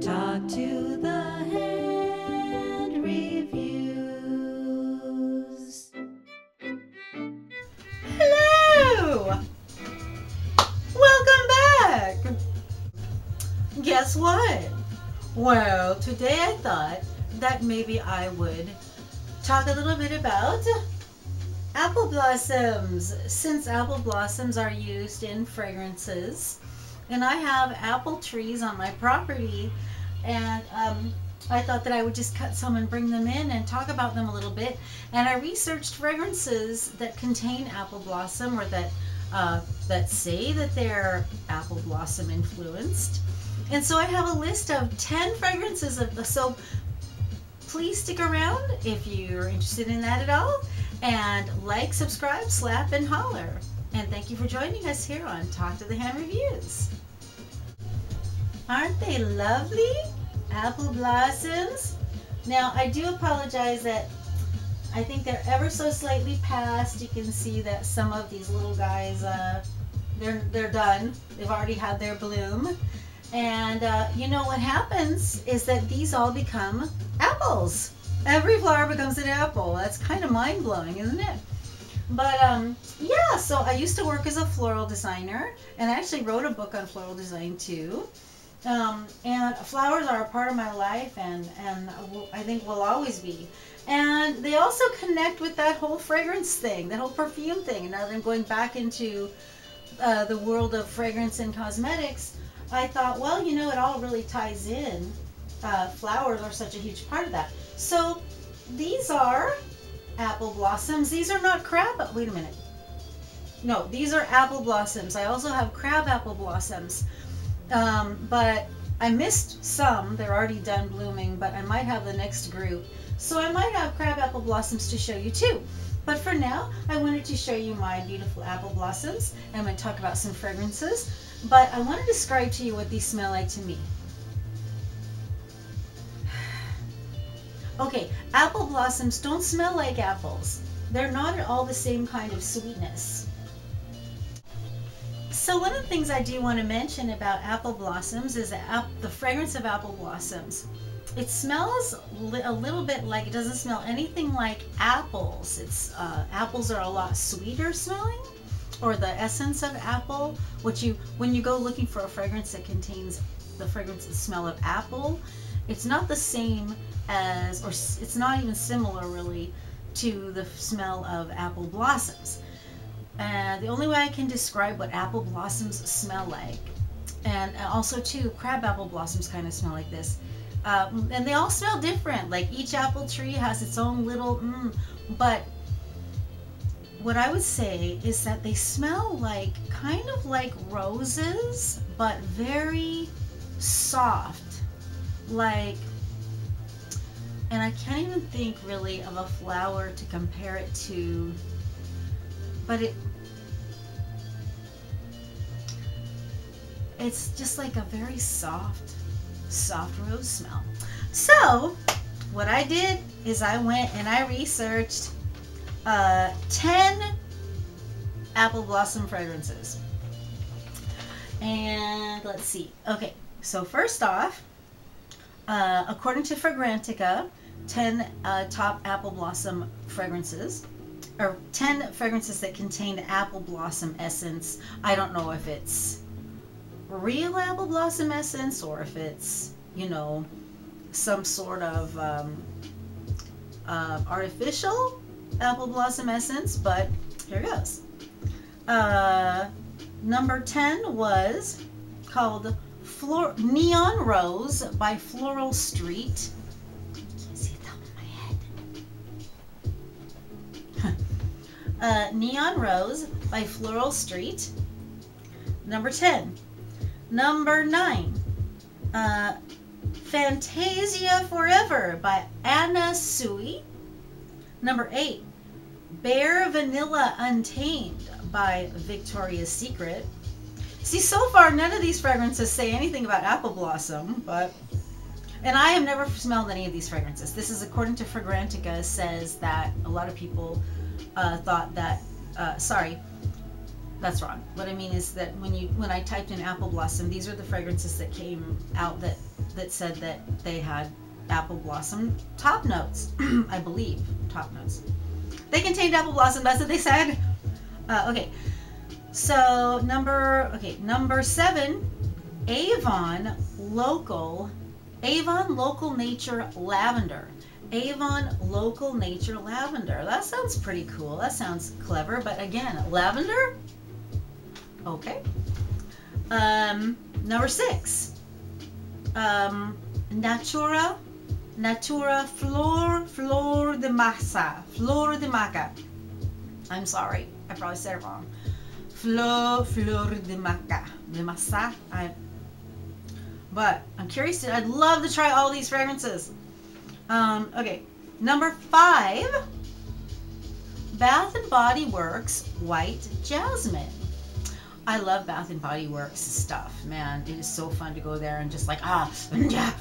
Talk to the hand reviews. Hello! Welcome back! Guess what? Well, today I thought that maybe I would talk a little bit about apple blossoms. Since apple blossoms are used in fragrances, and I have apple trees on my property, and um, I thought that I would just cut some and bring them in and talk about them a little bit. And I researched fragrances that contain apple blossom or that uh, that say that they're apple blossom influenced. And so I have a list of 10 fragrances of the so please stick around if you're interested in that at all. And like, subscribe, slap, and holler. And thank you for joining us here on Talk to the Hand Reviews. Aren't they lovely? Apple blossoms. Now, I do apologize that I think they're ever so slightly past. You can see that some of these little guys, uh, they're, they're done. They've already had their bloom. And uh, you know what happens is that these all become apples. Every flower becomes an apple. That's kind of mind blowing, isn't it? But um, yeah, so I used to work as a floral designer, and I actually wrote a book on floral design too. Um, and flowers are a part of my life, and and I think will always be. And they also connect with that whole fragrance thing, that whole perfume thing. And now that I'm going back into uh, the world of fragrance and cosmetics, I thought, well, you know, it all really ties in. Uh, flowers are such a huge part of that. So these are apple blossoms. These are not crab. Wait a minute. No, these are apple blossoms. I also have crab apple blossoms. Um, but I missed some. They're already done blooming, but I might have the next group. So I might have crab apple blossoms to show you too. But for now, I wanted to show you my beautiful apple blossoms. I'm going to talk about some fragrances. But I want to describe to you what these smell like to me. Okay, apple blossoms don't smell like apples. They're not at all the same kind of sweetness. So one of the things I do want to mention about apple blossoms is the fragrance of apple blossoms. It smells a little bit like, it doesn't smell anything like apples. It's uh, Apples are a lot sweeter smelling, or the essence of apple. What you When you go looking for a fragrance that contains the fragrance and smell of apple, it's not the same as, or it's not even similar really, to the smell of apple blossoms. And the only way I can describe what apple blossoms smell like, and also too, crab apple blossoms kind of smell like this. Um, and they all smell different. Like each apple tree has its own little, mm, but what I would say is that they smell like kind of like roses, but very soft. Like, and I can't even think really of a flower to compare it to, but it, it's just like a very soft, soft rose smell. So, what I did is I went and I researched uh, 10 apple blossom fragrances. And let's see. Okay, so first off, uh, according to Fragrantica, 10 uh, top apple blossom fragrances, or 10 fragrances that contained apple blossom essence. I don't know if it's real apple blossom essence or if it's, you know, some sort of um, uh, artificial apple blossom essence, but here it goes. Uh, number 10 was called Flor Neon Rose by Floral Street. Uh, Neon Rose by Floral Street. Number 10. Number 9. Uh, Fantasia Forever by Anna Sui. Number 8. Bare Vanilla Untamed by Victoria's Secret. See, so far, none of these fragrances say anything about apple blossom, but. And I have never smelled any of these fragrances. This is according to Fragrantica, says that a lot of people uh, thought that. Uh, sorry, that's wrong. What I mean is that when you when I typed in apple blossom, these are the fragrances that came out that that said that they had apple blossom top notes, I believe, top notes. They contained apple blossom. That's what they said. Uh, okay, so number okay number seven, Avon local, Avon local nature lavender. Avon Local Nature Lavender. That sounds pretty cool. That sounds clever. But again, lavender? Okay. Um, number six. Um, Natura. Natura Flor Flor de Masa. Flor de Maca. I'm sorry. I probably said it wrong. Flor Flor de Maca. De Masa. I, but I'm curious. To, I'd love to try all these fragrances. Um, okay, number five, Bath and Body Works White Jasmine. I love Bath and Body Works stuff, man. It is so fun to go there and just like ah, yeah,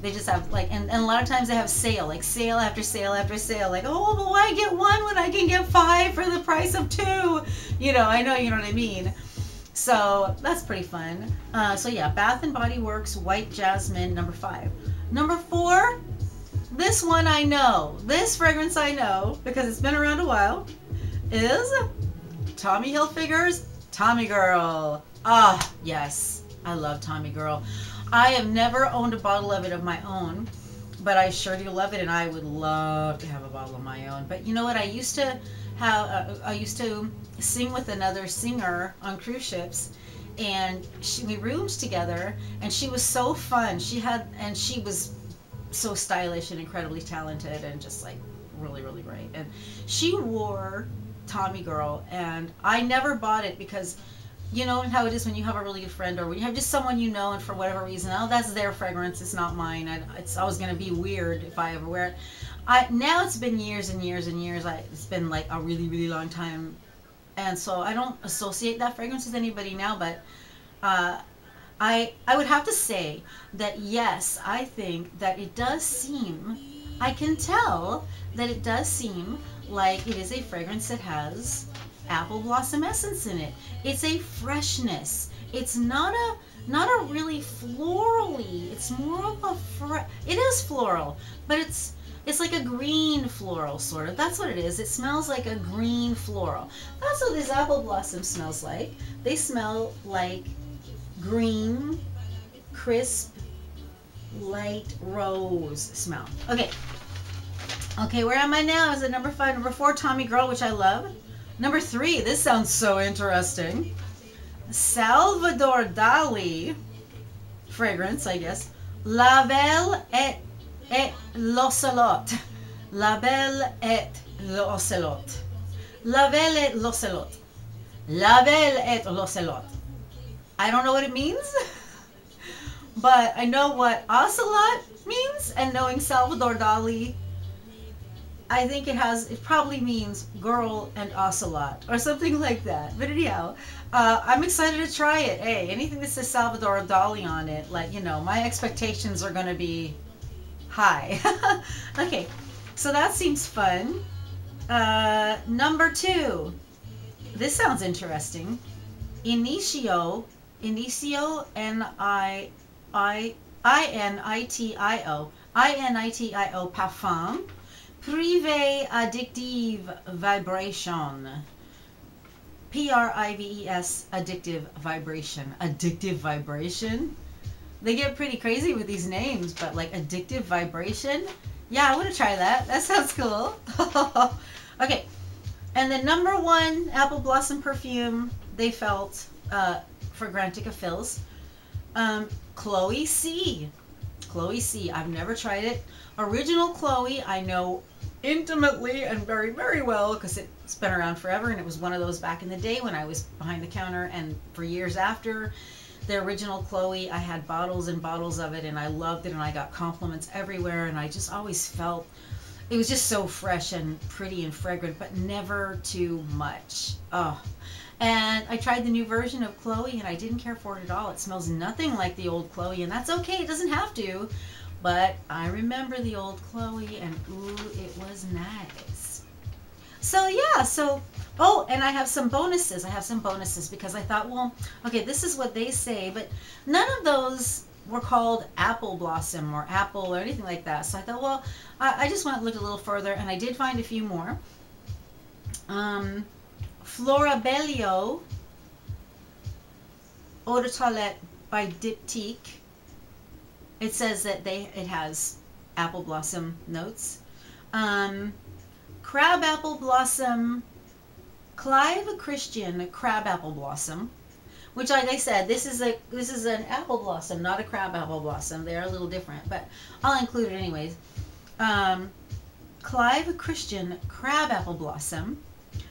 they just have like, and, and a lot of times they have sale, like sale after sale after sale. Like, oh, but why get one when I can get five for the price of two? You know, I know you know what I mean. So that's pretty fun. Uh, so yeah, Bath and Body Works White Jasmine number five. Number four, this one I know. This fragrance I know because it's been around a while. Is Tommy Hilfiger's Tommy Girl. Ah, yes. I love Tommy Girl. I have never owned a bottle of it of my own, but I sure do love it, and I would love to have a bottle of my own. But you know what? I used to have. Uh, I used to sing with another singer on cruise ships, and she, we roomed together and she was so fun. She had and she was so stylish and incredibly talented and just like really really great. And she wore tommy girl and i never bought it because you know how it is when you have a really good friend or when you have just someone you know and for whatever reason oh that's their fragrance it's not mine I, it's always going to be weird if i ever wear it. I now it's been years and years and years I, it's been like a really really long time and so I don't associate that fragrance with anybody now, but uh, I I would have to say that yes, I think that it does seem, I can tell that it does seem like it is a fragrance that has apple blossom essence in it. It's a freshness. It's not a not a really florally. It's more of a it is floral, but it's it's like a green floral, sort of. That's what it is. It smells like a green floral. That's what this apple blossom smells like. They smell like green, crisp, light rose smell. Okay. Okay, where am I now? Is it number five? Number four, Tommy Girl, which I love. Number three, this sounds so interesting. Salvador Dali fragrance, I guess. La Belle et et l'ocelot. La belle et l'ocelot. La belle et l'ocelot. La belle et l'ocelot. I don't know what it means, but I know what ocelot means, and knowing Salvador Dali, I think it has, it probably means girl and ocelot, or something like that. But anyhow, uh, I'm excited to try it. Hey, anything that says Salvador Dali on it, like, you know, my expectations are going to be Hi. okay, so that seems fun. Uh, number two. This sounds interesting. Initio, Initio, N-I, I, I-N-I-T-I-O, I-N-I-T-I-O, Parfum, Privé Addictive Vibration. P-R-I-V-E-S, Addictive Vibration. Addictive Vibration? They get pretty crazy with these names, but like addictive vibration. Yeah, I want to try that. That sounds cool. okay, and the number one apple blossom perfume they felt uh, Fragrantica Fills, um, Chloe See. Chloe See. I've never tried it. Original Chloe, I know intimately and very, very well because it's been around forever and it was one of those back in the day when I was behind the counter and for years after the original Chloe. I had bottles and bottles of it, and I loved it, and I got compliments everywhere, and I just always felt it was just so fresh and pretty and fragrant, but never too much. Oh. And I tried the new version of Chloe, and I didn't care for it at all. It smells nothing like the old Chloe, and that's okay. It doesn't have to. But I remember the old Chloe, and ooh, it was nice. So yeah, so Oh, and I have some bonuses. I have some bonuses because I thought, well, okay, this is what they say, but none of those were called apple blossom or apple or anything like that. So I thought, well, I, I just want to look a little further, and I did find a few more. Um, Florabellio Eau de Toilette by Diptyque. It says that they it has apple blossom notes. Um, crab apple blossom, Clive Christian crab apple blossom, which, like I said, this is a this is an apple blossom, not a crab apple blossom. They are a little different, but I'll include it anyways. Um, Clive Christian crab apple blossom,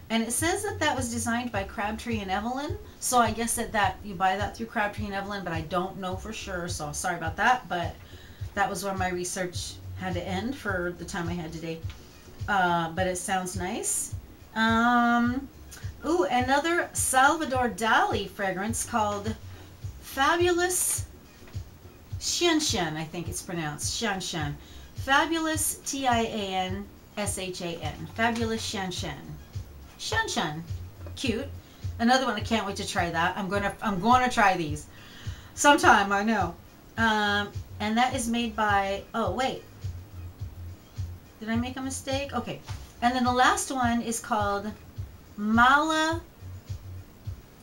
and it says that that was designed by Crabtree and Evelyn. So I guess that that you buy that through Crabtree and Evelyn, but I don't know for sure. So sorry about that, but that was where my research had to end for the time I had today. Uh, but it sounds nice. Um, ooh, another Salvador Dali fragrance called Fabulous Shen, I think it's pronounced. Shen. Fabulous T I A N S H A N. Fabulous. Shen Shen. Cute. Another one I can't wait to try that. I'm gonna I'm going to try these sometime. I know. Um, and that is made by. Oh wait, did I make a mistake? Okay. And then the last one is called Mala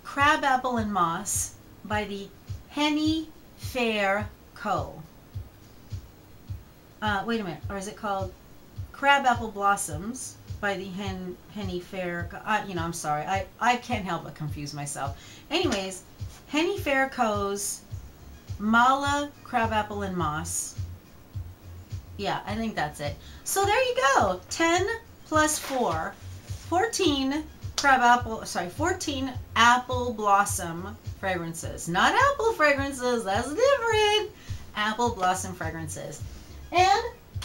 Crabapple and Moss by the Henny Faire Co. Uh, wait a minute. Or is it called Crabapple Blossoms by the Hen, Henny Faire? Uh, you know, I'm sorry. I, I can't help but confuse myself. Anyways, Henny Faire Co.'s Mala Crabapple and Moss yeah, I think that's it. So there you go. 10 plus 4. 14 crab apple, sorry, 14 apple blossom fragrances. Not apple fragrances, that's different. Apple blossom fragrances. And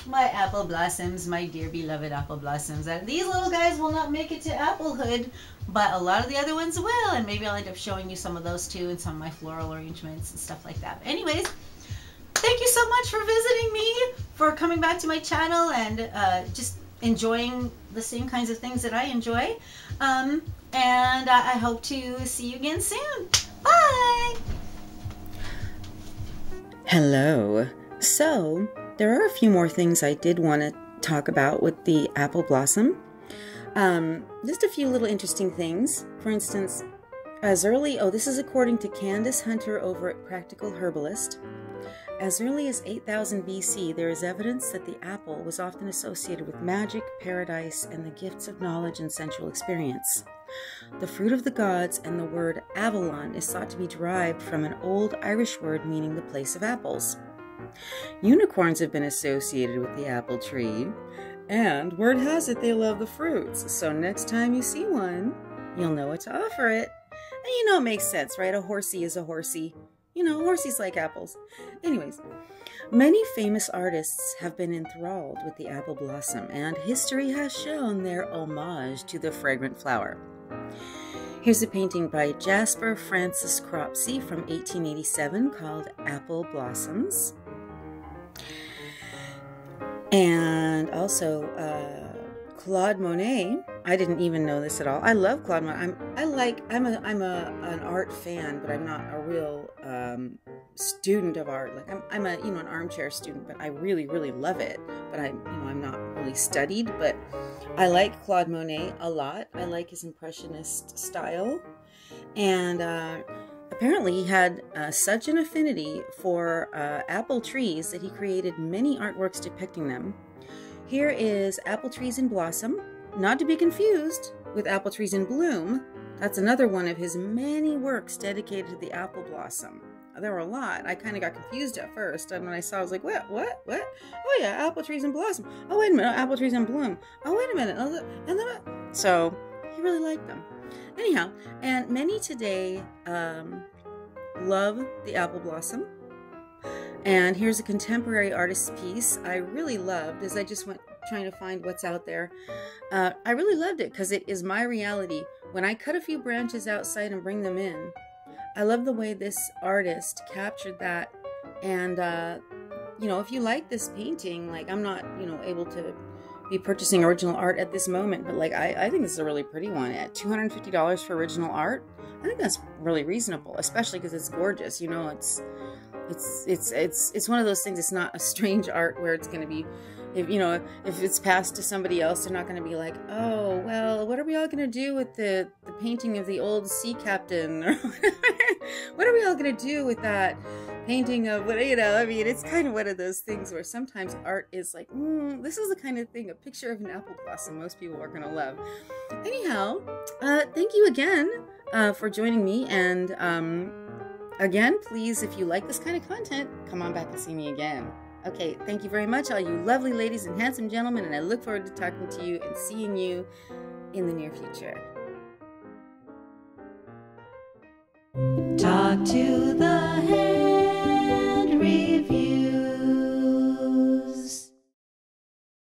my apple blossoms, my dear beloved apple blossoms. These little guys will not make it to applehood, but a lot of the other ones will, and maybe I'll end up showing you some of those too and some of my floral arrangements and stuff like that. But anyways, thank you so much for visiting me, for coming back to my channel and uh, just enjoying the same kinds of things that I enjoy. Um, and I hope to see you again soon. Bye! Hello. So, there are a few more things I did want to talk about with the apple blossom. Um, just a few little interesting things. For instance, as early, oh, this is according to Candace Hunter over at Practical Herbalist. As early as 8000 BC, there is evidence that the apple was often associated with magic, paradise, and the gifts of knowledge and sensual experience. The fruit of the gods and the word Avalon is thought to be derived from an old Irish word meaning the place of apples. Unicorns have been associated with the apple tree, and word has it they love the fruits, so next time you see one, you'll know what to offer it. And you know it makes sense, right? A horsey is a horsey. You know, horsies like apples. Anyways, many famous artists have been enthralled with the apple blossom, and history has shown their homage to the fragrant flower. Here's a painting by Jasper Francis Cropsey from 1887 called Apple Blossoms. And also, uh, Claude Monet. I didn't even know this at all. I love Claude Monet. I'm I like I'm a I'm a an art fan, but I'm not a real um, student of art. Like I'm I'm a you know an armchair student, but I really really love it. But I you know I'm not really studied, but I like Claude Monet a lot. I like his impressionist style, and uh, apparently he had uh, such an affinity for uh, apple trees that he created many artworks depicting them. Here is Apple Trees in Blossom, not to be confused with Apple Trees in Bloom. That's another one of his many works dedicated to the apple blossom. There were a lot. I kind of got confused at first, and when I saw, I was like, "What? What? What? Oh yeah, apple trees in blossom. Oh wait a minute, apple trees in bloom. Oh wait a minute, and then so he really liked them. Anyhow, and many today um, love the apple blossom. And here's a contemporary artist's piece I really loved as I just went trying to find what's out there. Uh, I really loved it because it is my reality. When I cut a few branches outside and bring them in, I love the way this artist captured that. And, uh, you know, if you like this painting, like I'm not, you know, able to be purchasing original art at this moment, but like I, I think this is a really pretty one. At $250 for original art, I think that's really reasonable, especially because it's gorgeous. You know, it's it's it's it's it's one of those things. It's not a strange art where it's going to be, if you know, if it's passed to somebody else, they're not going to be like, oh well, what are we all going to do with the the painting of the old sea captain or what are we all going to do with that painting of what you know? I mean, it's kind of one of those things where sometimes art is like, mm, this is the kind of thing a picture of an apple blossom most people are going to love. Anyhow, uh, thank you again uh, for joining me and. Um, Again, please, if you like this kind of content, come on back and see me again. Okay, thank you very much, all you lovely ladies and handsome gentlemen, and I look forward to talking to you and seeing you in the near future. Talk to the hand review.